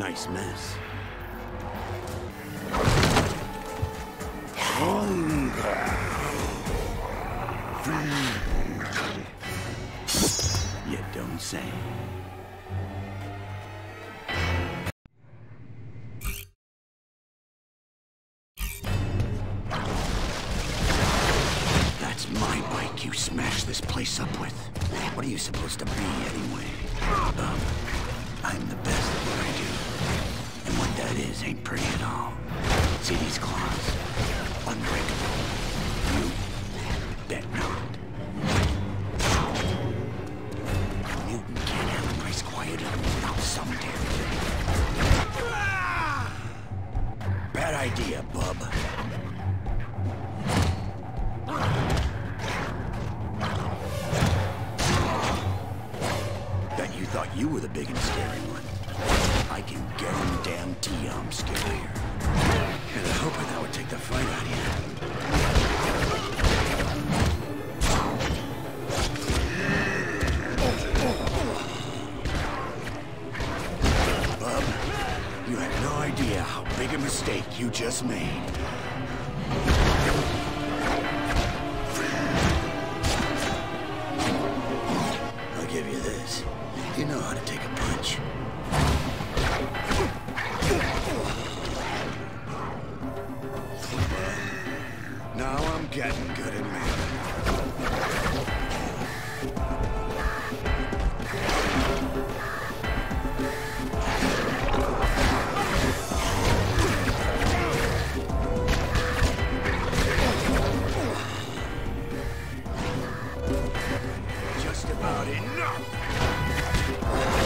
Nice mess. Hunger. You don't say. That's my bike you smashed this place up with. What are you supposed to be, anyway? Um, I'm the best at what I do. Ain't pretty at all. See these claws? Unbreakable. You bet not. A mutant can't have a nice quiet living without some damn thing. Bad idea, bub. Bet you thought you were the big and scary one. I can guarantee I'm scarier. I hope that would take the fight out of you. You have no idea how big a mistake you just made. I'll give you this. You know how to take a punch. Not enough!